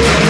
Yeah.